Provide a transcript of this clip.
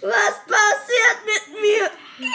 Was passiert mit mir?